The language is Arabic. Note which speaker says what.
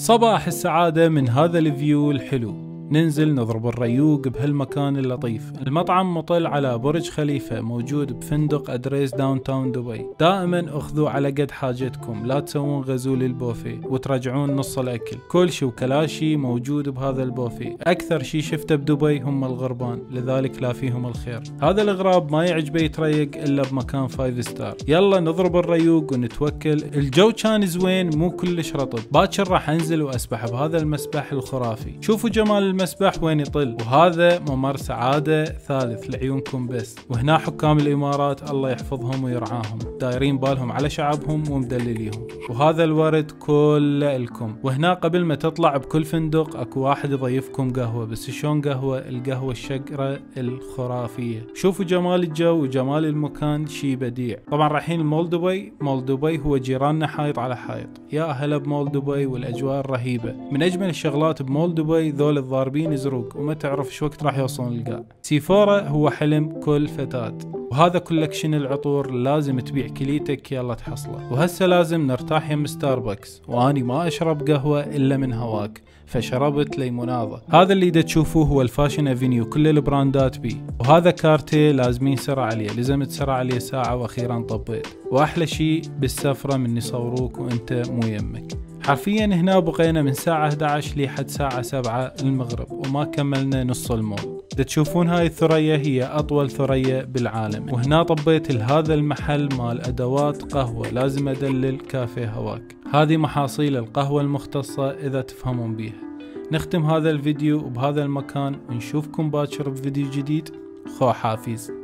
Speaker 1: صباح السعادة من هذا ال view الحلو. ننزل نضرب الريوق بهالمكان اللطيف. المطعم مطل على برج خليفة موجود بفندق Address Downtown دبي. دائما أخذوا على قد حاجتكم لا تسوون غزو للبوفيه وترجعون نص الأكل. كل شي وكلاشي موجود بهذا البوفيه. أكثر شي شفته بدبي هم الغربان لذلك لا فيهم الخير. هذا الغراب ما يعجبه يتريق إلا بمكان five star يلا نضرب الريوق ونتوكل. الجو كان زوين مو كلش رطب. باكر راح أنزل وأسبح بهذا المسبح الخرافي. شوفوا جمال المسبح وين يطل؟ وهذا ممر سعادة ثالث لعيونكم بس. وهنا حكام الإمارات الله يحفظهم ويرعاهم. دايرين بالهم على شعبهم ومدلليهم. وهذا الورد كله لكم وهنا قبل ما تطلع بكل فندق أكو واحد يضيفكم قهوة بس شلون قهوة؟ القهوة الشقرة الخرافية. شوفوا جمال الجو وجمال المكان شي بديع. طبعا رايحين مول دبي مول دبي هو جيراننا حايط على حايط. يا هلا بمول دبي والأجواء الرهيبة. من أجمل الشغلات بمول دبي ذول الضاربين ضاربين زروق وما تعرف شو وقت راح يوصلون القاع سيفورا هو حلم كل فتاة. وهذا collection العطور لازم تبيع كليتك يلا تحصله. وهسه لازم نرتاح يم ستاربكس وأني ما أشرب قهوة إلا من هواك. فشربت ليموناضة هذا اللي دا تشوفوه هو ال Fashion Avenue كل البراندات بي. وهذا Cartier لازمين سرة عليه. لزمت سرة عليه ساعة وأخيرا طبيت. وأحلى شي بالسفرة من يصوروك وأنت مو يمك. حرفيا هنا بقينا من ساعة 11 لحد ساعة 7 المغرب وما كملنا نص المول تشوفون هاي الثريا هي أطول ثريا بالعالم. وهنا طبيت لهذا المحل مال أدوات قهوة لازم أدلل كافيه هواك. هذه محاصيل القهوة المختصة إذا تفهمون بيها. نختم هذا الفيديو بهذا المكان ونشوفكم باكر بفيديو جديد. خو حافظ